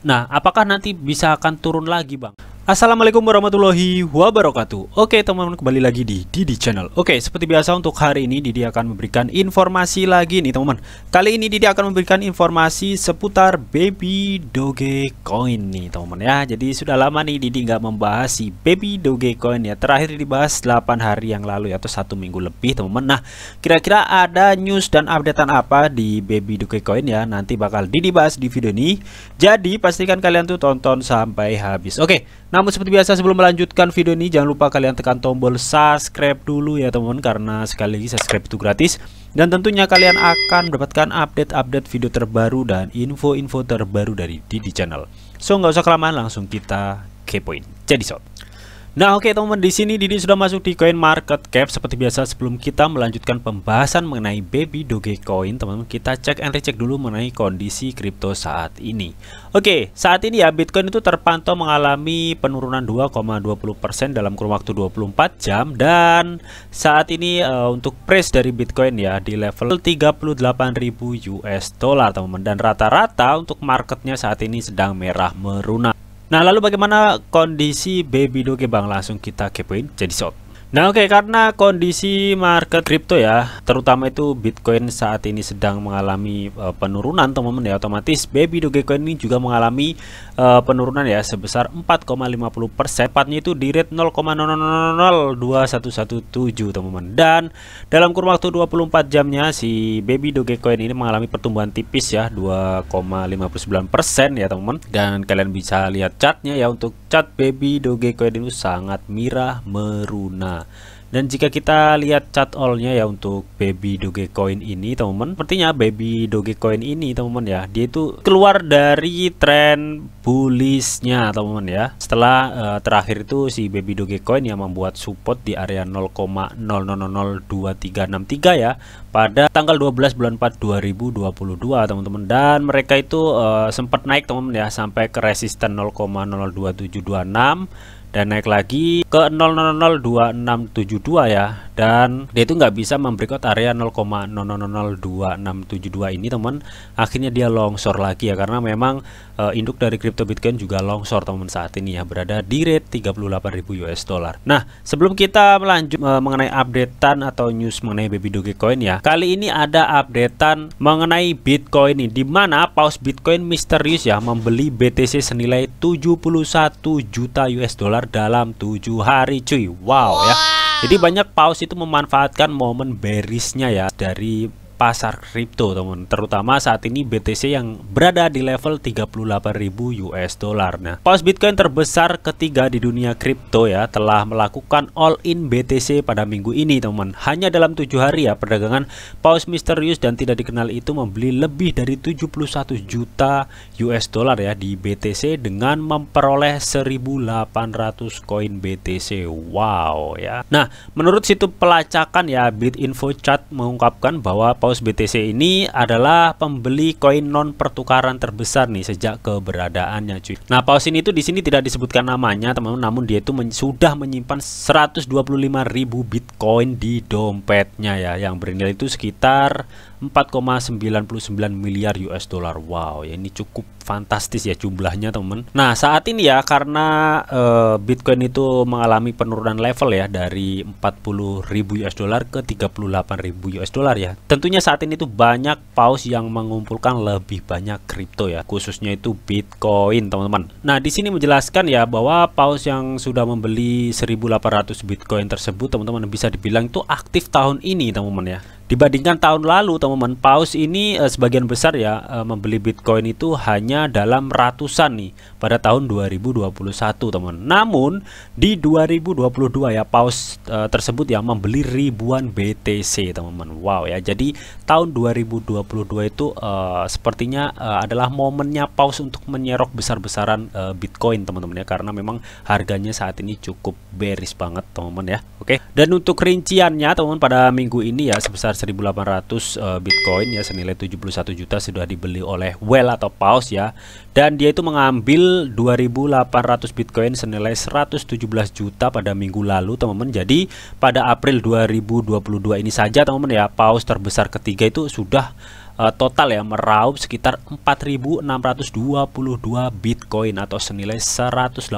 Nah, apakah nanti bisa akan turun lagi, Bang? Assalamualaikum warahmatullahi wabarakatuh. Oke teman-teman kembali lagi di Didi Channel. Oke seperti biasa untuk hari ini Didi akan memberikan informasi lagi nih teman-teman. Kali ini Didi akan memberikan informasi seputar Baby Doge Coin nih teman-teman ya. Jadi sudah lama nih Didi nggak membahas si Baby Doge Coin ya. Terakhir dibahas 8 hari yang lalu ya, atau satu minggu lebih teman-teman. Nah kira-kira ada news dan updatean apa di Baby Doge Coin ya? Nanti bakal Didi bahas di video ini. Jadi pastikan kalian tuh tonton sampai habis. Oke namun seperti biasa sebelum melanjutkan video ini jangan lupa kalian tekan tombol subscribe dulu ya teman-teman karena sekali lagi subscribe itu gratis dan tentunya kalian akan mendapatkan update-update video terbaru dan info-info terbaru dari Didi Channel. So nggak usah kelamaan langsung kita kepoin. Jadi sob. Nah oke okay, teman-teman di sini Didi sudah masuk di coin market cap seperti biasa sebelum kita melanjutkan pembahasan mengenai baby Dogecoin teman-teman kita cek and recheck dulu mengenai kondisi kripto saat ini. Oke okay, saat ini ya Bitcoin itu terpantau mengalami penurunan 2,20% dalam kurun waktu 24 jam dan saat ini uh, untuk price dari Bitcoin ya di level 38.000 US dollar teman-teman dan rata-rata untuk marketnya saat ini sedang merah meruna. Nah lalu bagaimana kondisi baby doge bang? Langsung kita kepoin jadi sob Nah oke okay, karena kondisi market kripto ya terutama itu Bitcoin saat ini sedang mengalami uh, penurunan teman-teman ya otomatis Baby Dogecoin ini juga mengalami uh, penurunan ya sebesar 4,50% tepatnya itu di rate 0,002117 teman-teman dan dalam kurun waktu 24 jamnya si Baby Dogecoin ini mengalami pertumbuhan tipis ya 2,59% ya teman-teman dan kalian bisa lihat chartnya ya untuk chart Baby Dogecoin ini sangat mirah meruna dan jika kita lihat chart all-nya ya untuk baby Dogecoin ini teman-teman sepertinya baby Dogecoin ini teman-teman ya dia itu keluar dari tren bullishnya teman-teman ya. Setelah uh, terakhir itu si baby Dogecoin yang membuat support di area 0,002363 ya pada tanggal 12 bulan 4 2022 teman-teman. Dan mereka itu uh, sempat naik teman-teman ya sampai ke resisten 0,02726 dan naik lagi ke 0002672 ya dan dia itu nggak bisa membreakout area 0,002672 ini teman. Akhirnya dia longsor lagi ya karena memang uh, induk dari crypto bitcoin juga longsor teman saat ini ya. Berada di rate 38.000 US dollar. Nah sebelum kita melanjut uh, mengenai updatean atau news mengenai baby dogecoin ya kali ini ada updatean mengenai bitcoin ini di mana paus bitcoin misterius ya membeli BTC senilai 71 juta US dollar dalam tujuh hari cuy. Wow ya jadi banyak paus itu memanfaatkan momen berisnya ya dari pasar kripto teman terutama saat ini BTC yang berada di level 38.000 US dollar. Nah paus Bitcoin terbesar ketiga di dunia kripto ya telah melakukan all in BTC pada minggu ini teman hanya dalam tujuh hari ya perdagangan paus misterius dan tidak dikenal itu membeli lebih dari 71 juta US dollar ya di BTC dengan memperoleh 1800 koin BTC wow ya. Nah menurut situs pelacakan ya Bitinfo Chat mengungkapkan bahwa paus Paus BTC ini adalah pembeli koin non pertukaran terbesar nih sejak keberadaannya cuy. Nah, Paus ini itu di sini tidak disebutkan namanya, teman-teman, namun dia itu men sudah menyimpan 125.000 Bitcoin di dompetnya ya yang bernilai itu sekitar 4,99 miliar US dollar. Wow, ya ini cukup fantastis ya jumlahnya teman. Nah saat ini ya karena uh, Bitcoin itu mengalami penurunan level ya dari 40.000 US dollar ke 38.000 US dollar ya. Tentunya saat ini tuh banyak paus yang mengumpulkan lebih banyak kripto ya, khususnya itu Bitcoin teman-teman. Nah di sini menjelaskan ya bahwa paus yang sudah membeli 1.800 Bitcoin tersebut teman-teman bisa dibilang itu aktif tahun ini teman-teman ya Dibandingkan tahun lalu teman-teman, paus ini e, sebagian besar ya e, membeli Bitcoin itu hanya dalam ratusan nih pada tahun 2021 teman. Namun di 2022 ya paus e, tersebut yang membeli ribuan BTC teman-teman. Wow ya. Jadi tahun 2022 itu e, sepertinya e, adalah momennya paus untuk menyerok besar-besaran e, Bitcoin teman-teman ya karena memang harganya saat ini cukup bearish banget teman-teman ya. Oke. Dan untuk rinciannya teman-teman pada minggu ini ya sebesar 1800 uh, eh, Bitcoin ya senilai 71 juta sudah dibeli oleh Well atau Paus ya. Dan dia itu mengambil 2800 Bitcoin senilai 117 juta pada minggu lalu teman-teman. Jadi pada April 2022 ini saja teman-teman ya Paus terbesar ketiga itu sudah uh, total ya meraup sekitar 4.622 Bitcoin atau senilai 188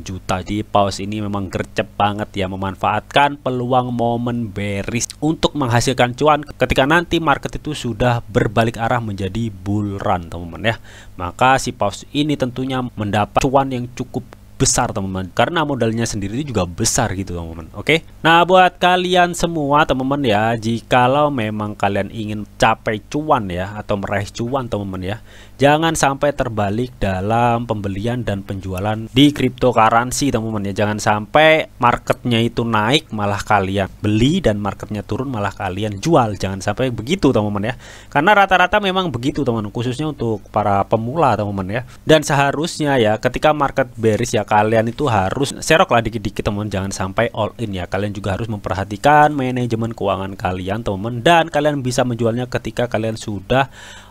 juta. Jadi paus ini memang gercep banget ya memanfaatkan peluang momen bearish untuk menghasilkan cuan ketika nanti market itu sudah berbalik arah menjadi bull run teman-teman ya. Maka si paus ini tentunya mendapat cuan yang cukup besar teman-teman. Karena modalnya sendiri juga besar gitu teman-teman. Oke? Okay? nah buat kalian semua teman-teman ya jikalau memang kalian ingin capai cuan ya atau meraih cuan teman-teman ya jangan sampai terbalik dalam pembelian dan penjualan di cryptocurrency teman-teman ya. Jangan sampai marketnya itu naik malah kalian beli dan marketnya turun malah kalian jual. Jangan sampai begitu teman-teman ya. Karena rata-rata memang begitu teman-teman khususnya untuk para pemula teman-teman ya. Dan seharusnya ya ketika market bearish ya kalian itu harus serok lah dikit-dikit teman. Jangan sampai all in ya. Kalian juga harus memperhatikan manajemen keuangan kalian teman-teman dan kalian bisa menjualnya ketika kalian sudah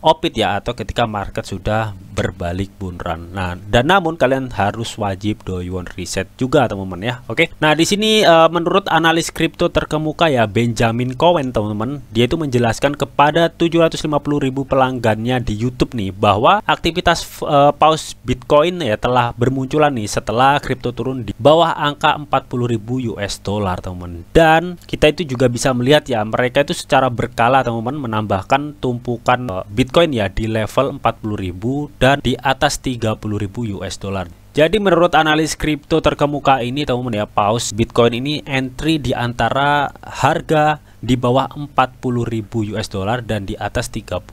opit ya atau ketika market sudah berbalik bunran. Nah, dan namun kalian harus wajib do you want reset juga teman-teman ya. Oke. Nah, di sini uh, menurut analis kripto terkemuka ya Benjamin Cohen teman-teman, dia itu menjelaskan kepada 750.000 pelanggannya di YouTube nih bahwa aktivitas uh, pause Bitcoin ya telah bermunculan nih setelah kripto turun di bawah angka 40.000 US dollar teman-teman. Dan kita itu juga bisa melihat ya mereka itu secara berkala teman-teman menambahkan tumpukan uh, Bitcoin ya di level 40.000 dan dan di atas 30.000 US dollar. Jadi menurut analis kripto terkemuka ini teman-teman ya, paus Bitcoin ini entry di antara harga di bawah 40.000 US dollar dan di atas 30.000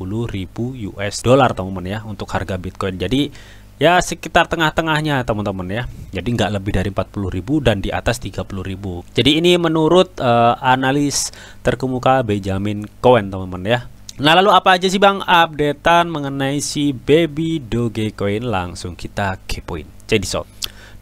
US dollar teman-teman ya untuk harga Bitcoin. Jadi ya sekitar tengah-tengahnya teman-teman ya. Jadi nggak lebih dari 40.000 dan di atas 30.000. Jadi ini menurut uh, analis terkemuka Benjamin Cohen teman-teman ya. Nah lalu apa aja sih bang updatean mengenai si baby Dogecoin langsung kita kepoin. Jadi sob.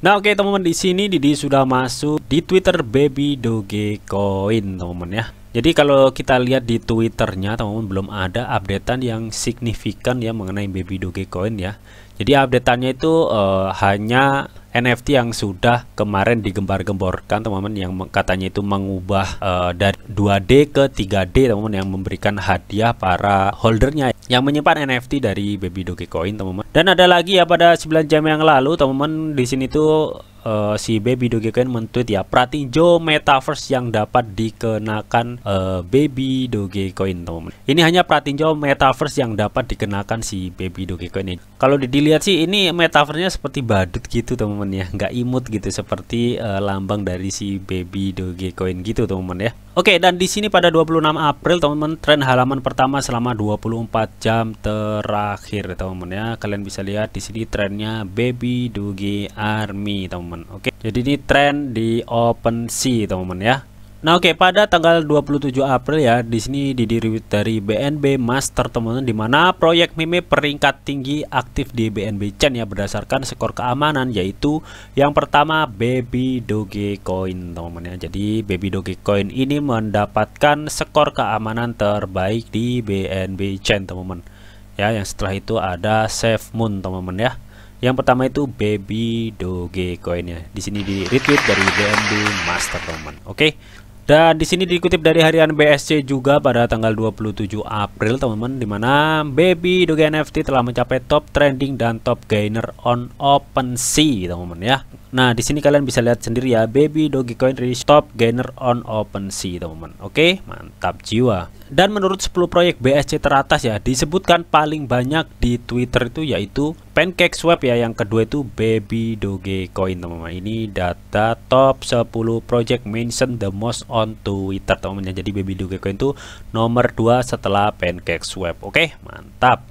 Nah oke okay, teman-teman di sini Didi sudah masuk di Twitter baby Dogecoin teman-teman ya. Jadi kalau kita lihat di Twitternya teman-teman belum ada updatean yang signifikan ya mengenai baby Dogecoin ya. Jadi updateannya itu uh, hanya NFT yang sudah kemarin digembar-gemborkan teman-teman yang katanya itu mengubah uh, dari 2D ke 3D teman-teman yang memberikan hadiah para holdernya yang menyimpan NFT dari Baby Dogecoin teman-teman. Dan ada lagi ya pada 9 jam yang lalu teman-teman di sini tuh uh, si Baby Dogecoin mentweet ya pratinjo metaverse yang dapat dikenakan uh, Baby Dogecoin teman-teman. Ini hanya pratinjo metaverse yang dapat dikenakan si Baby Dogecoin ini. Kalau dilihat sih ini metaverse-nya seperti badut gitu teman-teman ya, nggak imut gitu seperti uh, lambang dari si Baby Dogecoin gitu teman-teman ya. Oke, dan di sini pada 26 April teman-teman tren halaman pertama selama 24 jam terakhir teman-teman ya. Kalian bisa lihat di sini trennya Baby Doge Army teman-teman. Oke. Jadi ini tren di OpenSea teman-teman ya. Nah oke okay, pada tanggal 27 April ya di sini didiriwit dari BNB Master teman-teman di mana proyek meme peringkat tinggi aktif di BNB Chain ya berdasarkan skor keamanan yaitu yang pertama Baby Doge Coin teman-teman ya. Jadi Baby Doge Coin ini mendapatkan skor keamanan terbaik di BNB Chain teman-teman. Ya yang setelah itu ada Safe Moon teman-teman ya. Yang pertama itu Baby Doge Coin ya. Di sini di retweet dari BNB Master teman. Oke. Okay? Dan di sini dikutip dari harian BSC juga pada tanggal 27 April teman-teman di mana Baby Doge NFT telah mencapai top trending dan top gainer on OpenSea teman-teman ya. Nah, di sini kalian bisa lihat sendiri ya Baby Dogecoin reach top gainer on OpenSea teman-teman. Oke, mantap jiwa. Dan menurut 10 proyek BSC teratas ya disebutkan paling banyak di Twitter itu yaitu Pancake Swap ya yang kedua itu Baby Dogecoin teman-teman. Ini data top 10 project mention the most on Twitter teman-teman. Jadi Baby Dogecoin itu nomor 2 setelah Pancake Swap. Oke, mantap.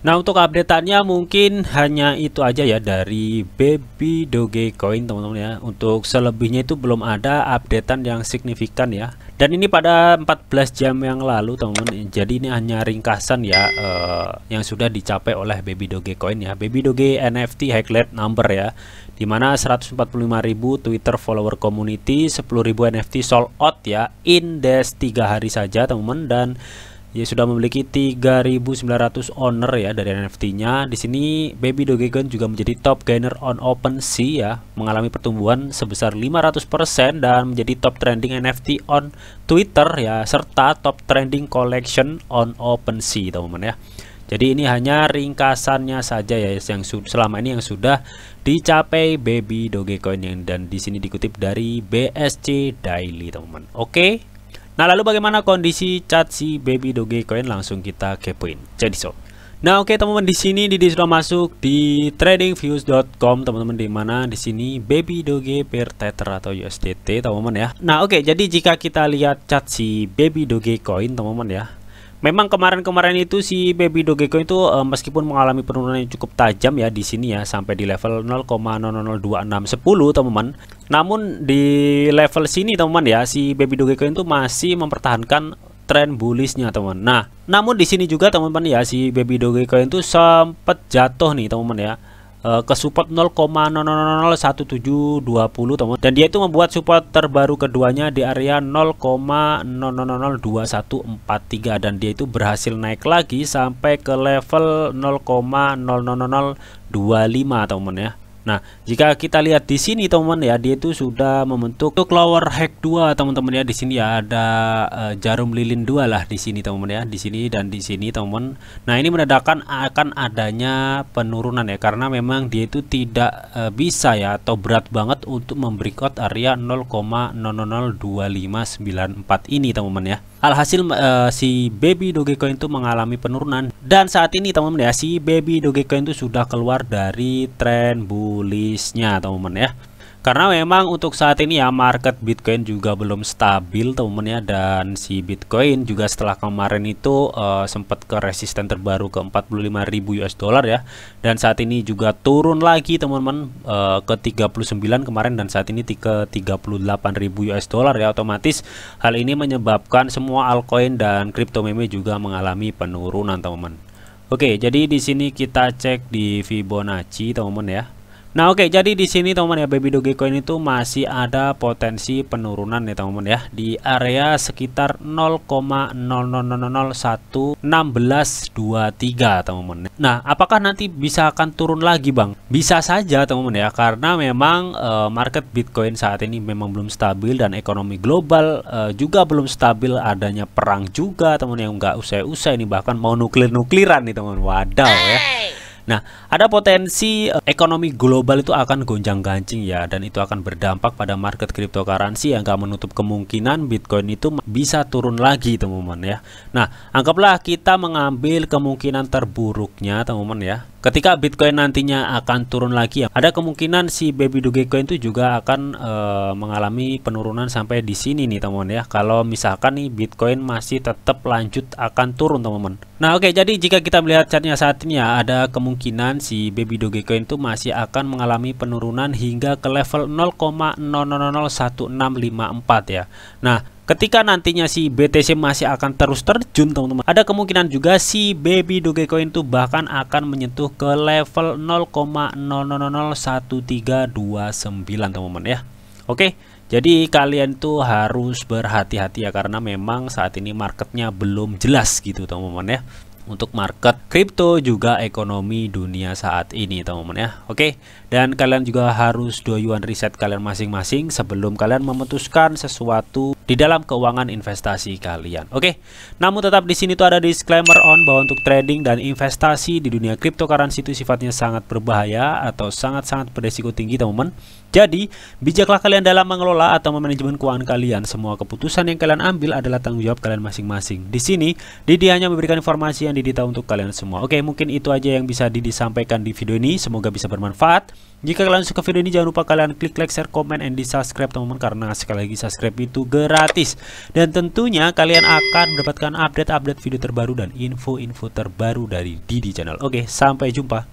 Nah untuk updateannya mungkin hanya itu aja ya dari Baby Dogecoin teman-teman ya. Untuk selebihnya itu belum ada updatean yang signifikan ya. Dan ini pada 14 jam yang lalu teman-teman. Jadi ini hanya ringkasan ya uh, yang sudah dicapai oleh Baby Dogecoin ya. Baby Doge NFT highlight number ya. Di mana 145.000 Twitter follower community 10.000 NFT sold out ya. In 3 hari saja teman-teman. Dan ya sudah memiliki 3.900 owner ya dari NFT-nya. Di sini Baby Dogecoin juga menjadi top gainer on OpenSea ya, mengalami pertumbuhan sebesar 500% dan menjadi top trending NFT on Twitter ya, serta top trending collection on OpenSea teman-teman ya. Jadi ini hanya ringkasannya saja ya yang selama ini yang sudah dicapai Baby Dogecoin yang dan di sini dikutip dari BSC Daily teman-teman. Oke. Nah, lalu bagaimana kondisi cat si Baby Dogecoin langsung kita kepoin. Jadi so. Nah, oke okay, teman-teman di sini Didi sudah masuk di tradingviews.com teman-teman di mana di sini Baby Doge per Tether atau USDT teman-teman ya. Nah, oke okay, jadi jika kita lihat cat si Baby Dogecoin teman-teman ya. Memang kemarin-kemarin itu si Baby Dogecoin itu uh, meskipun mengalami penurunan yang cukup tajam ya di sini ya sampai di level 0,002610 teman-teman. Namun di level sini teman-teman ya si Baby Dogecoin itu masih mempertahankan tren bullishnya teman. Nah, namun di sini juga teman-teman ya si Baby Dogecoin itu sempat jatuh nih teman-teman ya uh, ke support 0,001720 teman. Dan dia itu membuat support terbaru keduanya di area 0,002143 dan dia itu berhasil naik lagi sampai ke level 0,00025 teman ya Nah, jika kita lihat di sini teman-teman ya, dia itu sudah membentuk lower hack 2 teman-teman ya. Di sini ya ada uh, jarum lilin dua lah di sini teman-teman ya. Di sini dan di sini teman-teman. Nah, ini menandakan akan adanya penurunan ya karena memang dia itu tidak uh, bisa ya atau berat banget untuk membreakout area 0,002594 ini teman-teman ya. Alhasil uh, si Baby Dogecoin itu mengalami penurunan. Dan saat ini teman-teman ya si Baby Dogecoin itu sudah keluar dari tren bullishnya teman-teman ya karena memang untuk saat ini ya market Bitcoin juga belum stabil teman-teman ya. Dan si Bitcoin juga setelah kemarin itu uh, sempat ke resisten terbaru ke 45.000 US dollar ya. Dan saat ini juga turun lagi teman-teman uh, ke 39 kemarin dan saat ini ke 38.000 US dollar ya. Otomatis hal ini menyebabkan semua altcoin dan crypto meme juga mengalami penurunan teman-teman Oke jadi di sini kita cek di Fibonacci teman-teman ya Nah oke okay, jadi di sini teman-teman ya Baby Dogecoin itu masih ada potensi penurunan ya teman-teman ya di area sekitar 0,000011623 teman-teman. Nah apakah nanti bisa akan turun lagi bang? Bisa saja teman-teman ya karena memang uh, market Bitcoin saat ini memang belum stabil dan ekonomi global uh, juga belum stabil adanya perang juga teman-teman yang nggak usai-usai ini bahkan mau nuklir-nukliran nih teman-teman. Wadaw ya. Nah, ada potensi uh, ekonomi global itu akan gonjang-ganjing ya dan itu akan berdampak pada market cryptocurrency yang gak menutup kemungkinan Bitcoin itu bisa turun lagi, teman-teman ya. Nah, anggaplah kita mengambil kemungkinan terburuknya, teman-teman ya. Ketika Bitcoin nantinya akan turun lagi, ya, ada kemungkinan si Baby Dogecoin itu juga akan e, mengalami penurunan sampai di sini nih teman-teman ya. Kalau misalkan nih Bitcoin masih tetap lanjut akan turun teman-teman. Nah oke, okay, jadi jika kita melihat chartnya saat ini ya, ada kemungkinan si Baby Dogecoin itu masih akan mengalami penurunan hingga ke level 0,001654 ya. Nah Ketika nantinya si BTC masih akan terus terjun teman-teman Ada kemungkinan juga si Baby Dogecoin itu bahkan akan menyentuh ke level 0,001329 teman-teman ya. Oke jadi kalian tuh harus berhati-hati ya karena memang saat ini marketnya belum jelas gitu teman-teman ya untuk market kripto juga ekonomi dunia saat ini teman-teman ya. Oke dan kalian juga harus doyuan riset kalian masing-masing sebelum kalian memutuskan sesuatu di dalam keuangan investasi kalian. Oke namun tetap di sini tuh ada disclaimer on bahwa untuk trading dan investasi di dunia cryptocurrency itu sifatnya sangat berbahaya atau sangat-sangat beresiko tinggi teman-teman jadi, bijaklah kalian dalam mengelola atau memanajemen keuangan kalian. Semua keputusan yang kalian ambil adalah tanggung jawab kalian masing-masing. Di sini, Didi hanya memberikan informasi yang Didi tahu untuk kalian semua. Oke, mungkin itu aja yang bisa Didi sampaikan di video ini. Semoga bisa bermanfaat. Jika kalian suka video ini, jangan lupa kalian klik like, share, comment, and di subscribe teman-teman karena sekali lagi subscribe itu gratis. Dan tentunya kalian akan mendapatkan update-update video terbaru dan info-info terbaru dari Didi Channel. Oke, sampai jumpa.